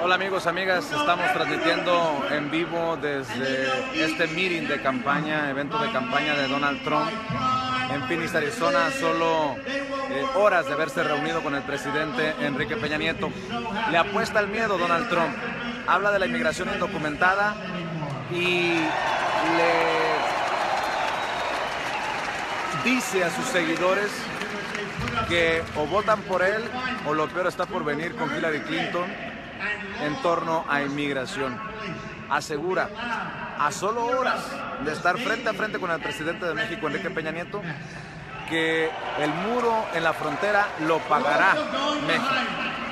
Hola amigos, amigas, estamos transmitiendo en vivo desde este meeting de campaña, evento de campaña de Donald Trump en Phoenix, Arizona, solo eh, horas de haberse reunido con el presidente Enrique Peña Nieto. Le apuesta el miedo Donald Trump, habla de la inmigración indocumentada y le dice a sus seguidores que o votan por él o lo peor está por venir con Hillary Clinton en torno a inmigración. Asegura, a solo horas de estar frente a frente con el presidente de México, Enrique Peña Nieto, que el muro en la frontera lo pagará México.